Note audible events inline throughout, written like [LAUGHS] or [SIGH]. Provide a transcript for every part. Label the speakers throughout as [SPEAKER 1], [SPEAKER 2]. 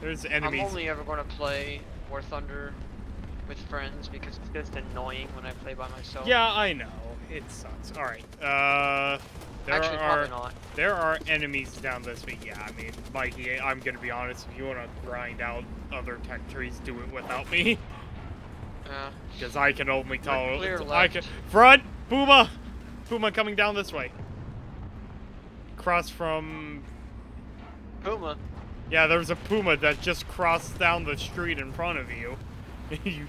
[SPEAKER 1] There's enemies.
[SPEAKER 2] I'm only ever going to play War Thunder with friends because it's just annoying when I play by myself.
[SPEAKER 1] Yeah, I know. It sucks. All right. Uh, there
[SPEAKER 2] Actually,
[SPEAKER 1] are there are enemies down this way. Yeah, I mean, Mikey, I'm gonna be honest. If you want to grind out other tech trees, do it without me, [LAUGHS]
[SPEAKER 2] Yeah.
[SPEAKER 1] because I can only tell.
[SPEAKER 2] clear
[SPEAKER 1] I
[SPEAKER 2] left.
[SPEAKER 1] can front Puma, Puma coming down this way. Cross from.
[SPEAKER 2] Puma.
[SPEAKER 1] Yeah, there's a Puma that just crossed down the street in front of you. [LAUGHS] you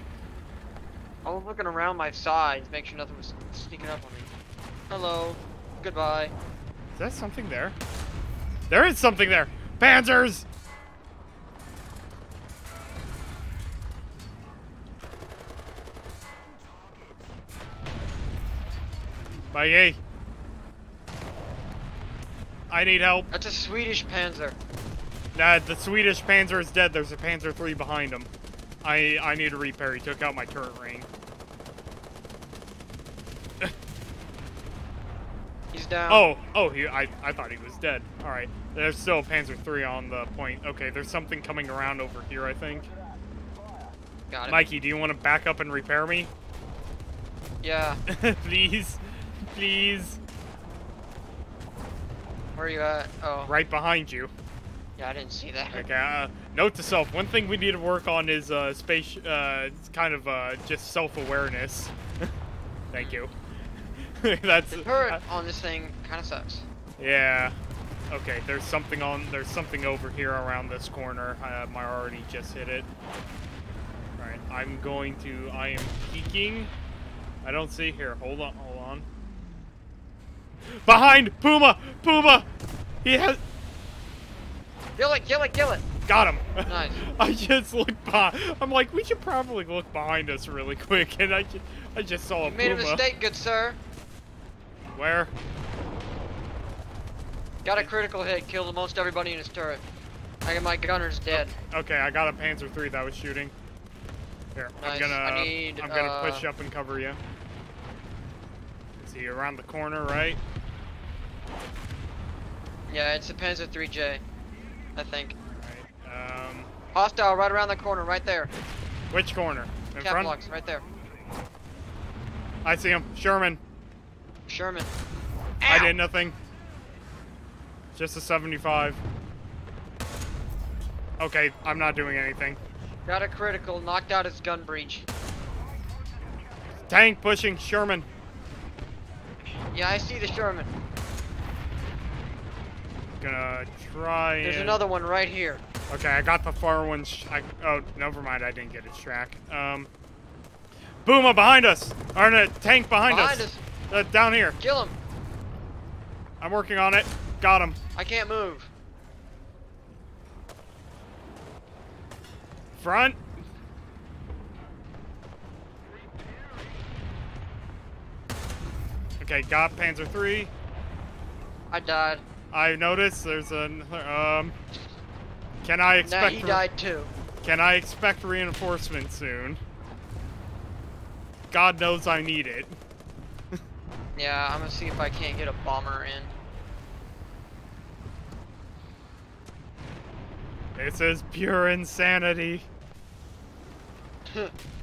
[SPEAKER 2] I was looking around my sides, make sure nothing was sneaking up on me. Hello. Goodbye.
[SPEAKER 1] Is that something there? There is something there. Panzers! Bye, Mikey. I need help.
[SPEAKER 2] That's a Swedish Panzer.
[SPEAKER 1] Nah, the Swedish Panzer is dead. There's a Panzer III behind him. I I need a repair. He took out my turret ring. [LAUGHS]
[SPEAKER 2] He's down.
[SPEAKER 1] Oh, oh, he, I, I thought he was dead. All right, there's still a Panzer III on the point. Okay, there's something coming around over here, I think.
[SPEAKER 2] Got it.
[SPEAKER 1] Mikey, do you want to back up and repair me?
[SPEAKER 2] Yeah. [LAUGHS]
[SPEAKER 1] please, please.
[SPEAKER 2] Where are you at? Oh.
[SPEAKER 1] Right behind you.
[SPEAKER 2] Yeah, I didn't see that.
[SPEAKER 1] Okay. Uh, note to self: one thing we need to work on is uh, space, uh, kind of uh, just self-awareness. [LAUGHS] Thank you. [LAUGHS] That's
[SPEAKER 2] The turret
[SPEAKER 1] uh,
[SPEAKER 2] on this thing kind of sucks.
[SPEAKER 1] Yeah. Okay, there's something on, there's something over here around this corner. Uh, my already just hit it. Alright, I'm going to, I am peeking. I don't see, here, hold on, hold on. Behind! Puma! Puma! He has,
[SPEAKER 2] Kill it, kill it, kill it!
[SPEAKER 1] got him!
[SPEAKER 2] Nice. [LAUGHS]
[SPEAKER 1] I just looked by, I'm like, we should probably look behind us really quick, and I just, I just saw a
[SPEAKER 2] You made a mistake, good sir.
[SPEAKER 1] Where?
[SPEAKER 2] Got a critical hit, killed almost everybody in his turret. I got my gunner's dead.
[SPEAKER 1] Okay, I got a Panzer III that was shooting. Here, I'm gonna
[SPEAKER 2] I need,
[SPEAKER 1] I'm gonna
[SPEAKER 2] uh,
[SPEAKER 1] push up and cover you. See around the corner, right?
[SPEAKER 2] Yeah, it's a Panzer 3J, I think.
[SPEAKER 1] Right. Um,
[SPEAKER 2] Hostile right around the corner, right there.
[SPEAKER 1] which corner? In
[SPEAKER 2] Cap
[SPEAKER 1] front?
[SPEAKER 2] blocks, right there.
[SPEAKER 1] I see him. Sherman.
[SPEAKER 2] Sherman.
[SPEAKER 1] I did nothing. Just a 75. Okay, I'm not doing anything.
[SPEAKER 2] Got a critical, knocked out his gun breach.
[SPEAKER 1] Tank pushing Sherman.
[SPEAKER 2] Yeah, I see the Sherman.
[SPEAKER 1] Gonna try.
[SPEAKER 2] There's
[SPEAKER 1] and-
[SPEAKER 2] another one right here.
[SPEAKER 1] Okay, I got the far one. Sh I, oh, never mind. I didn't get its track. Um, Puma behind us. Or no, tank behind,
[SPEAKER 2] Behind
[SPEAKER 1] us.
[SPEAKER 2] us.
[SPEAKER 1] Uh, down here.
[SPEAKER 2] Kill him.
[SPEAKER 1] I'm working on it. Got him.
[SPEAKER 2] I can't move.
[SPEAKER 1] Front. Okay, got Panzer three.
[SPEAKER 2] I died.
[SPEAKER 1] I noticed there's an um. Can I
[SPEAKER 2] Nah,
[SPEAKER 1] expect?
[SPEAKER 2] he died too.
[SPEAKER 1] Can I expect reinforcements soon? God knows I need it. [LAUGHS]
[SPEAKER 2] Yeah, I'm gonna see if I can't get a bomber in.
[SPEAKER 1] This is pure insanity. [LAUGHS]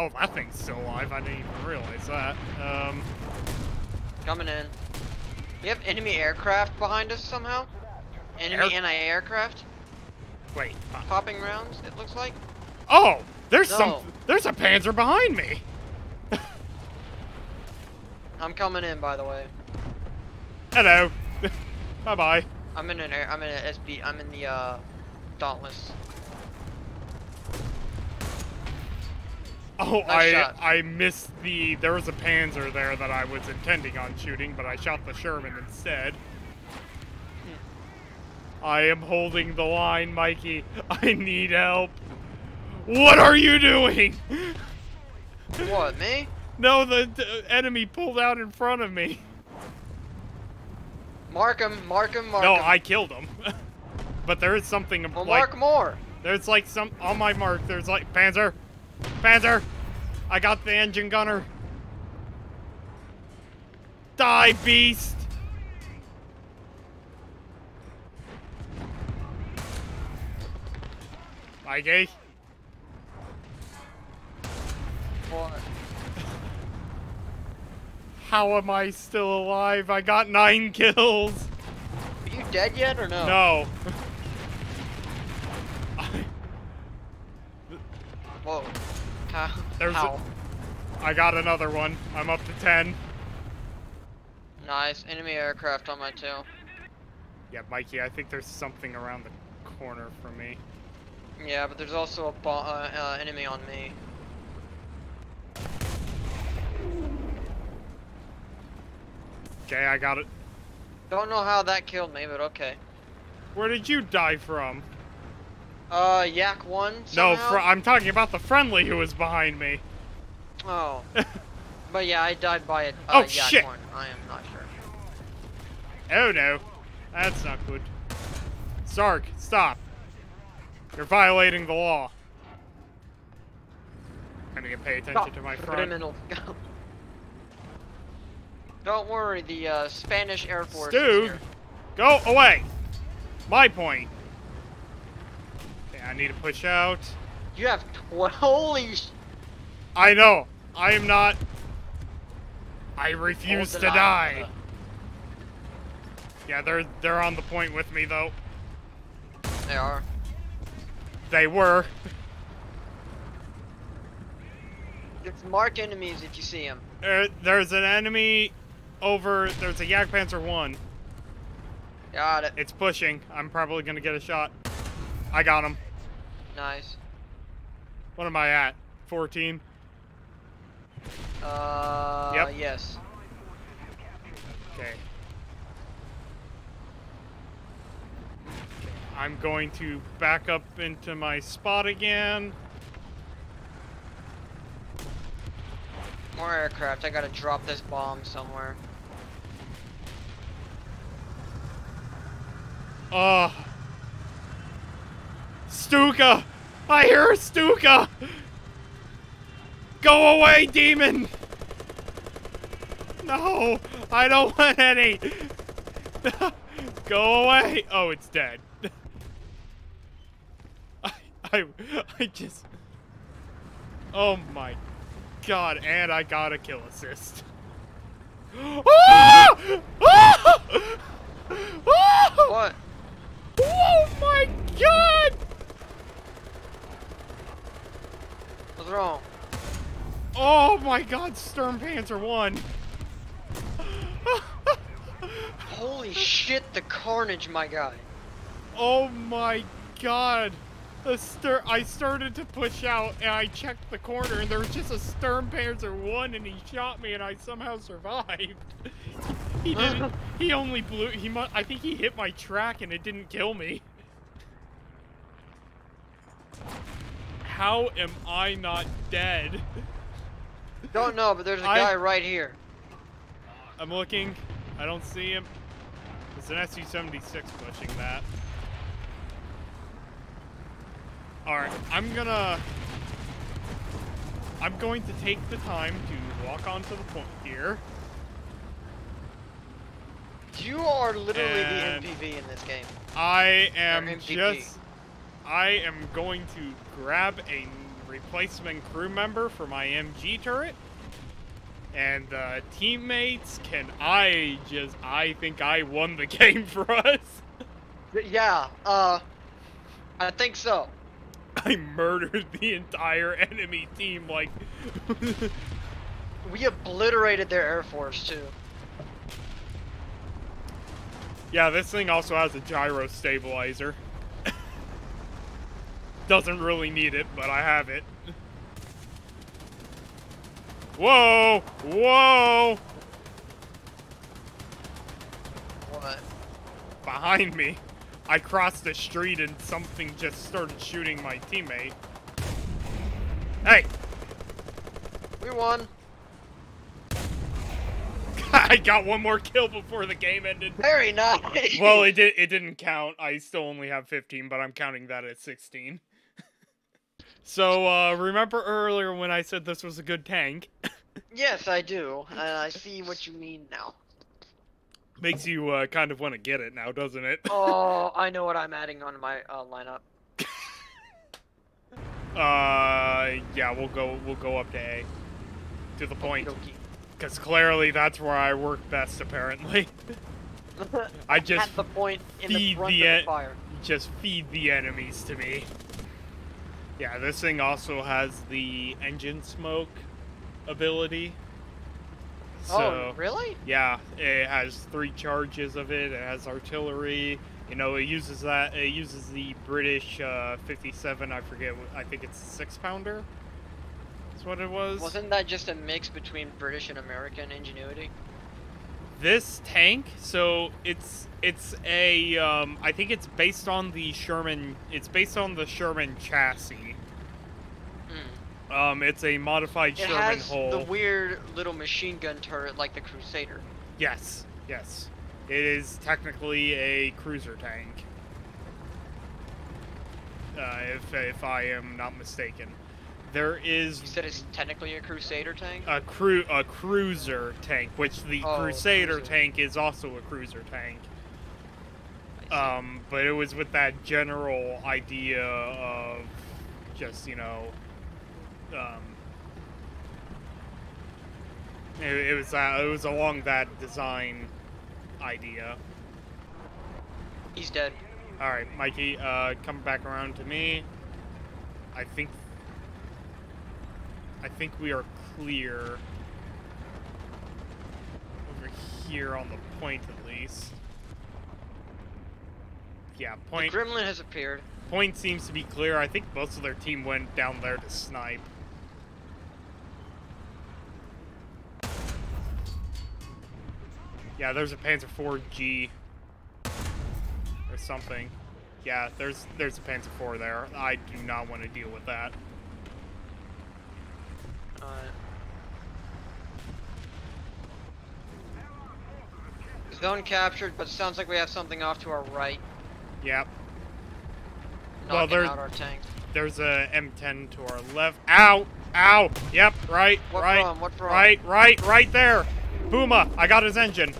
[SPEAKER 1] Oh, that thing's still alive. I didn't even realize that. Um,
[SPEAKER 2] Coming in. We have enemy aircraft behind us somehow. Enemy
[SPEAKER 1] Air-
[SPEAKER 2] anti-aircraft
[SPEAKER 1] wait. uh,
[SPEAKER 2] popping rounds. It looks like.
[SPEAKER 1] Oh, there's some. There's a Panzer behind me. [LAUGHS]
[SPEAKER 2] I'm coming in, by the way.
[SPEAKER 1] Hello. [LAUGHS] bye bye.
[SPEAKER 2] I'm in an air. I'm in an SB. I'm in the uh, Dauntless.
[SPEAKER 1] Oh,
[SPEAKER 2] Nice
[SPEAKER 1] I
[SPEAKER 2] shot.
[SPEAKER 1] I missed the. There was a Panzer there that I was intending on shooting, but I shot the Sherman instead. Hmm. I am holding the line, Mikey. [LAUGHS] I need help. What are you doing? [LAUGHS]
[SPEAKER 2] What, me?
[SPEAKER 1] No, the, the enemy pulled out in front of me.
[SPEAKER 2] Mark him, mark him, mark
[SPEAKER 1] no,
[SPEAKER 2] him.
[SPEAKER 1] I killed him. [LAUGHS] but there is something
[SPEAKER 2] Well,
[SPEAKER 1] like
[SPEAKER 2] mark more.
[SPEAKER 1] there's like some on my mark. There's like Panzer, Panther! I got the engine gunner. Die, beast! Mikey?
[SPEAKER 2] What? [LAUGHS]
[SPEAKER 1] How am I still alive? I got nine kills!
[SPEAKER 2] Are you dead yet or no?
[SPEAKER 1] No. [LAUGHS]
[SPEAKER 2] Whoa.
[SPEAKER 1] There's
[SPEAKER 2] How?
[SPEAKER 1] I got another one. I'm up to 10.
[SPEAKER 2] Nice. Enemy aircraft on my tail.
[SPEAKER 1] Yeah, Mikey, I think there's something around the corner for me.
[SPEAKER 2] Yeah, but there's also a uh, uh, enemy on me.
[SPEAKER 1] Okay, I got it.
[SPEAKER 2] Don't know how that killed me, but okay.
[SPEAKER 1] Where did you die from?
[SPEAKER 2] Uh, Yak one.
[SPEAKER 1] No,
[SPEAKER 2] somehow?
[SPEAKER 1] fr I'm talking about the friendly who was behind me.
[SPEAKER 2] Oh. [LAUGHS] But yeah, I died by a
[SPEAKER 1] Oh,
[SPEAKER 2] uh, Yak
[SPEAKER 1] shit.
[SPEAKER 2] one. I am not sure.
[SPEAKER 1] Oh no, that's not good. Sark, stop. You're violating the law. I need to pay attention
[SPEAKER 2] Stop.
[SPEAKER 1] to my front.
[SPEAKER 2] Criminal. [LAUGHS] Don't worry, the uh, Spanish Air Force here.
[SPEAKER 1] Go away. My point. I need to push out.
[SPEAKER 2] You have tw- [LAUGHS] holy sh-
[SPEAKER 1] I know. I am not. I refuse to die. Yeah, they're they're on the point with me though.
[SPEAKER 2] They are.
[SPEAKER 1] They were.
[SPEAKER 2] Just mark enemies if you see them.
[SPEAKER 1] Uh, there's an enemy over. There's a Yak Panzer one.
[SPEAKER 2] Got it.
[SPEAKER 1] It's pushing. I'm probably gonna get a shot. I got him.
[SPEAKER 2] Nice.
[SPEAKER 1] What am I at? 14.
[SPEAKER 2] Uh,
[SPEAKER 1] Yep.
[SPEAKER 2] yes.
[SPEAKER 1] Okay. I'm going to back up into my spot again.
[SPEAKER 2] More aircraft. I gotta drop this bomb somewhere.
[SPEAKER 1] Ugh. Stuka! I hear a Stuka! Go away, demon! No, I don't [LAUGHS] want any. Go away. Oh, it's dead. [LAUGHS] I, I, I just. Oh my god! And I got a kill assist. [GASPS] Ah! Ah!
[SPEAKER 2] What?
[SPEAKER 1] Oh my god!
[SPEAKER 2] Wrong?
[SPEAKER 1] Oh my god, Sturm Panzer 1.
[SPEAKER 2] Holy shit, the carnage, my guy.
[SPEAKER 1] oh my god. The stir I started to push out and I checked the corner and there was just a Sturm Panzer 1 and he shot me and I somehow survived. [LAUGHS] he didn't he only blew he mu- I think he hit my track and it didn't kill me. How am I not dead?
[SPEAKER 2] Don't know, but there's a
[SPEAKER 1] I-
[SPEAKER 2] guy right here.
[SPEAKER 1] I'm looking. I don't see him. It's an SU-76 pushing that. Alright, I'm gonna... I'm going to take the time to walk onto the point here.
[SPEAKER 2] You are literally
[SPEAKER 1] And-
[SPEAKER 2] the MPV in this game.
[SPEAKER 1] I am just... I am going to grab a replacement crew member for my MG turret. And uh, teammates, can I just... I think I won the [LAUGHS] game for us.
[SPEAKER 2] Yeah, uh, I think so. [LAUGHS]
[SPEAKER 1] I murdered the entire enemy team, like... [LAUGHS]
[SPEAKER 2] We obliterated their air force too.
[SPEAKER 1] yeah, this thing also has a gyro stabilizer. Doesn't really need it, but I have it. Whoa! Whoa!
[SPEAKER 2] What?
[SPEAKER 1] Behind me. I crossed the street and something just started shooting my teammate. Hey!
[SPEAKER 2] We won. [LAUGHS]
[SPEAKER 1] I got one more kill before the game ended.
[SPEAKER 2] Very [LAUGHS] nice.
[SPEAKER 1] Well, it did. It didn't count. I still only have 15, but I'm counting that at 16. So uh, remember earlier when I said this was a good tank? [LAUGHS]
[SPEAKER 2] Yes, I do, and I see what you mean now.
[SPEAKER 1] Makes you uh, kind of want to get it now, doesn't it?
[SPEAKER 2] Oh, [LAUGHS] I know what I'm adding on my uh, lineup. [LAUGHS]
[SPEAKER 1] Uh, yeah, we'll go. We'll go up to A. To the point, because clearly that's where I work best. Apparently, I just
[SPEAKER 2] At the point in the
[SPEAKER 1] the
[SPEAKER 2] of the fire.
[SPEAKER 1] just feed the enemies to me. Yeah, this thing also has the engine smoke ability. So,
[SPEAKER 2] oh, really?
[SPEAKER 1] yeah, it has three charges of it. It has artillery. You know, it uses that. It uses the British uh, 57. I forget. I think it's a six pounder. That's what it was.
[SPEAKER 2] Wasn't that just a mix between British and American ingenuity?
[SPEAKER 1] This tank so it's it's a um, i think it's based on the sherman it's based on the sherman chassis.
[SPEAKER 2] Hmm.
[SPEAKER 1] um it's a modified
[SPEAKER 2] It
[SPEAKER 1] sherman
[SPEAKER 2] has
[SPEAKER 1] hull.
[SPEAKER 2] the weird little machine gun turret like the Crusader.
[SPEAKER 1] yes yes. It is technically a cruiser tank. Uh, if if i am not mistaken there is
[SPEAKER 2] You said it's technically a Crusader tank?
[SPEAKER 1] a cru a cruiser tank which the
[SPEAKER 2] Oh,
[SPEAKER 1] crusader
[SPEAKER 2] cruiser.
[SPEAKER 1] tank is also a cruiser tank. Um, but it was with that general idea of just, you know, um, it, it was uh, it was along that design idea.
[SPEAKER 2] He's dead.
[SPEAKER 1] All right, Mikey, uh, come back around to me. I think I think we are clear over here on the point at least. Yeah,
[SPEAKER 2] The
[SPEAKER 1] point.
[SPEAKER 2] Gremlin has appeared.
[SPEAKER 1] Point seems to be clear. I think most of their team went down there to snipe. Yeah, there's a Panzer IV G or something. Yeah, there's there's a Panzer IV there. I do not want to deal with that.
[SPEAKER 2] Zone captured, but sounds like we have something off to our right,
[SPEAKER 1] Yep.
[SPEAKER 2] knocking
[SPEAKER 1] Well, there's-
[SPEAKER 2] out our tanks.
[SPEAKER 1] There's a M10 to our left. Ow! Ow! Yep, right,
[SPEAKER 2] What
[SPEAKER 1] right,
[SPEAKER 2] from? What from?
[SPEAKER 1] right, right, right there. Puma, I got his engine.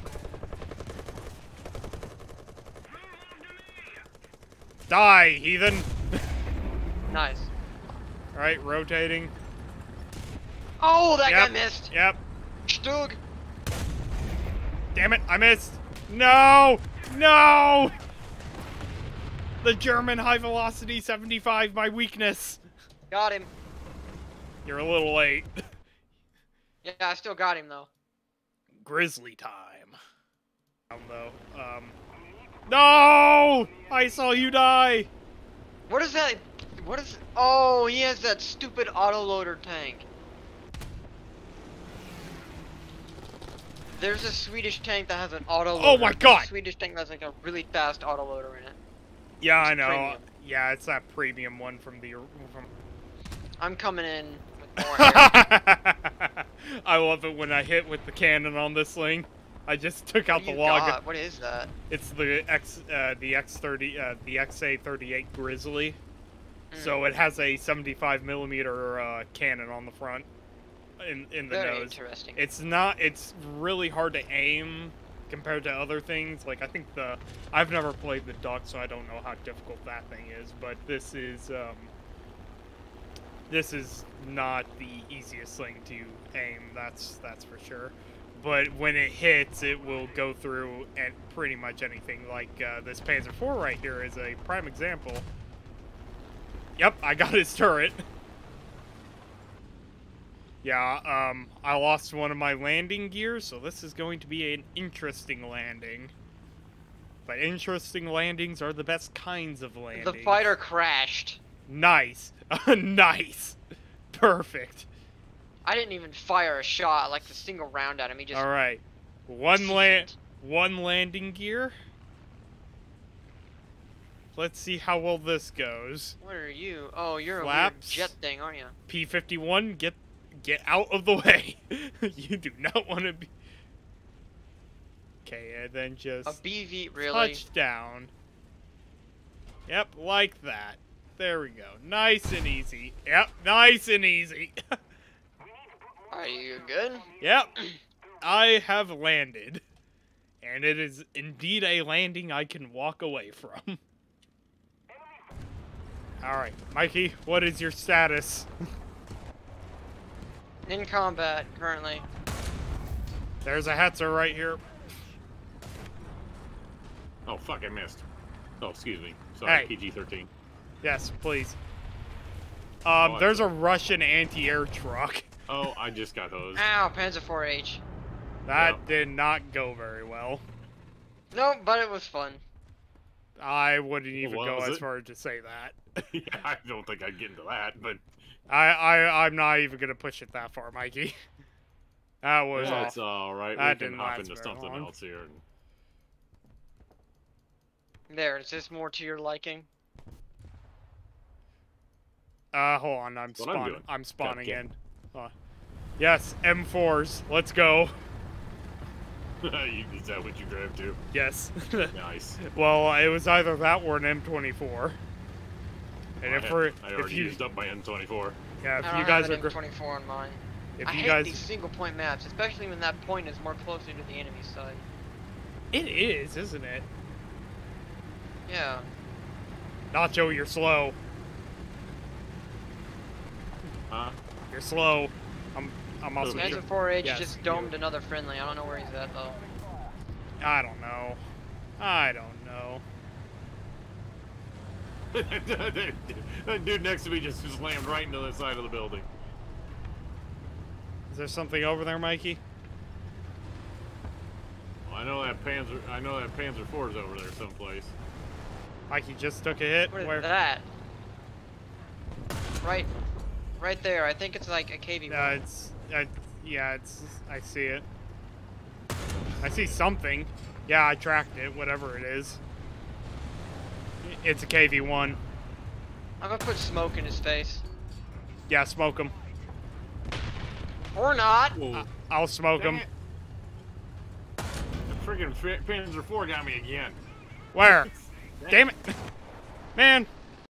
[SPEAKER 1] Die, heathen. [LAUGHS]
[SPEAKER 2] Nice.
[SPEAKER 1] All right, rotating.
[SPEAKER 2] Oh, that
[SPEAKER 1] Yep.
[SPEAKER 2] guy missed.
[SPEAKER 1] Yep.
[SPEAKER 2] Stug.
[SPEAKER 1] Damn it, I missed. No! No! The German high velocity 75, my weakness.
[SPEAKER 2] Got him.
[SPEAKER 1] You're a little late.
[SPEAKER 2] Yeah, I still got him though.
[SPEAKER 1] Grizzly time. Um, though. Um. No! I saw you die.
[SPEAKER 2] What is that? What is? Oh, he has that stupid autoloader tank. There's a Swedish tank that has an autoloader.
[SPEAKER 1] Oh my God!
[SPEAKER 2] Swedish tank that's like a really fast autoloader in it.
[SPEAKER 1] Yeah, I know.
[SPEAKER 2] premium.
[SPEAKER 1] Yeah, it's that premium one from the from.
[SPEAKER 2] I'm coming in with more. [LAUGHS]
[SPEAKER 1] I love it when I hit with the cannon on this thing. I just took out the log.
[SPEAKER 2] got? What is that?
[SPEAKER 1] It's the X, uh, the X30, uh, the XA38 Grizzly.
[SPEAKER 2] Hmm.
[SPEAKER 1] So it has a 75 millimeter uh, cannon on the front, in in the
[SPEAKER 2] Very
[SPEAKER 1] nose.
[SPEAKER 2] interesting.
[SPEAKER 1] It's not. It's really hard to aim compared to other things. Like I think the. I've never played the Duck, so I don't know how difficult that thing is. But this is. Um, this is not the easiest thing to aim. That's that's for sure. But when it hits, it will go through and pretty much anything. Like uh, this Panzer IV right here is a prime example. Yep, I got his turret. [LAUGHS] Yeah, um, I lost one of my landing gears, so this is going to be an interesting landing. But interesting landings are the best kinds of landings.
[SPEAKER 2] the fighter crashed.
[SPEAKER 1] Nice. [LAUGHS] nice. Perfect.
[SPEAKER 2] I didn't even fire a shot, like the single round at him. He just.
[SPEAKER 1] All right. One land one landing gear. Let's see how well this goes.
[SPEAKER 2] What are you? Oh, you're
[SPEAKER 1] Flaps.
[SPEAKER 2] a weird jet thing, aren't you?
[SPEAKER 1] P51, get get out of the [LAUGHS] way. you do not want to be Okay, and then just
[SPEAKER 2] A BV, really?
[SPEAKER 1] touchdown. Yep, like that. There we go. Nice and easy. Yep, nice and easy. [LAUGHS]
[SPEAKER 2] Are you good?
[SPEAKER 1] yep. I have landed. And it is indeed a landing I can walk away from. [LAUGHS] All right, Mikey, what is your status?
[SPEAKER 2] In combat currently.
[SPEAKER 1] There's a Hetzer right here.
[SPEAKER 3] Oh fuck, I missed. Oh, excuse me. Sorry,
[SPEAKER 1] Hey.
[SPEAKER 3] PG-13.
[SPEAKER 1] Yes, please. Um,
[SPEAKER 3] Oh,
[SPEAKER 1] there's a Russian anti-air truck. [LAUGHS]
[SPEAKER 3] Oh, I just got hosed.
[SPEAKER 2] Ow, Panzer 4H.
[SPEAKER 1] That
[SPEAKER 3] Yep.
[SPEAKER 1] did not go very well.
[SPEAKER 2] No, but it was fun.
[SPEAKER 1] I wouldn't even
[SPEAKER 3] what
[SPEAKER 1] go
[SPEAKER 3] was
[SPEAKER 1] as
[SPEAKER 3] it?
[SPEAKER 1] far as to say that. [LAUGHS]
[SPEAKER 3] yeah, I don't think I'd get into that, but
[SPEAKER 1] I, I, I'm not even gonna push it that far, Mikey. [LAUGHS] That was
[SPEAKER 3] yeah,
[SPEAKER 1] off.
[SPEAKER 3] all right.
[SPEAKER 1] That
[SPEAKER 3] we can
[SPEAKER 1] didn't
[SPEAKER 3] hop into something
[SPEAKER 1] long.
[SPEAKER 3] else here.
[SPEAKER 2] There, is this more to your liking?
[SPEAKER 1] Uh, hold on, I'm
[SPEAKER 3] What I'm
[SPEAKER 1] spawning. I'm spawning
[SPEAKER 3] Okay.
[SPEAKER 1] in. Uh, yes, M4s. Let's go. [LAUGHS]
[SPEAKER 3] Is that what you grabbed too?
[SPEAKER 1] Yes. [LAUGHS]
[SPEAKER 3] Nice.
[SPEAKER 1] well, it was either that or an M24. And
[SPEAKER 3] I,
[SPEAKER 1] if we're,
[SPEAKER 3] I
[SPEAKER 1] if
[SPEAKER 3] already
[SPEAKER 1] you,
[SPEAKER 3] used up my M24.
[SPEAKER 1] yeah, if
[SPEAKER 2] don't
[SPEAKER 1] you guys
[SPEAKER 2] have
[SPEAKER 1] are,
[SPEAKER 2] an
[SPEAKER 1] gr-
[SPEAKER 2] M24 on mine.
[SPEAKER 1] if
[SPEAKER 2] I
[SPEAKER 1] you
[SPEAKER 2] hate
[SPEAKER 1] guys,
[SPEAKER 2] these single point maps, especially when that point is more closer to the enemy side.
[SPEAKER 1] it is, isn't it?
[SPEAKER 2] Yeah.
[SPEAKER 1] Nacho, you're slow.
[SPEAKER 3] Huh?
[SPEAKER 1] You're slow. I'm, I'm also.
[SPEAKER 3] Okay.
[SPEAKER 2] Panzer 4H
[SPEAKER 1] Yes,
[SPEAKER 2] just
[SPEAKER 1] you.
[SPEAKER 2] domed another friendly. I don't know where he's at though.
[SPEAKER 1] I don't know. I don't know. [LAUGHS]
[SPEAKER 3] that dude next to me just slammed right into the side of the building.
[SPEAKER 1] Is there something over there, Mikey?
[SPEAKER 3] Well, I know that Panzer. I know that Panzer IV is over there someplace.
[SPEAKER 1] Mikey just took a hit.
[SPEAKER 2] What is
[SPEAKER 1] Where?
[SPEAKER 2] that? Right, right there. I think it's like a KV.
[SPEAKER 1] Uh, it's, uh, yeah, it's. I see it. I see something. Yeah, I tracked it. Whatever it is. It's a KV1.
[SPEAKER 2] I'm gonna put smoke in his face.
[SPEAKER 1] Yeah, smoke him.
[SPEAKER 2] Or not.
[SPEAKER 3] Whoa!
[SPEAKER 1] I'll smoke
[SPEAKER 3] Dang
[SPEAKER 1] him.
[SPEAKER 3] it. The friggin' Fa- Panzer IV got me again.
[SPEAKER 1] Where? [LAUGHS] Damn it, man!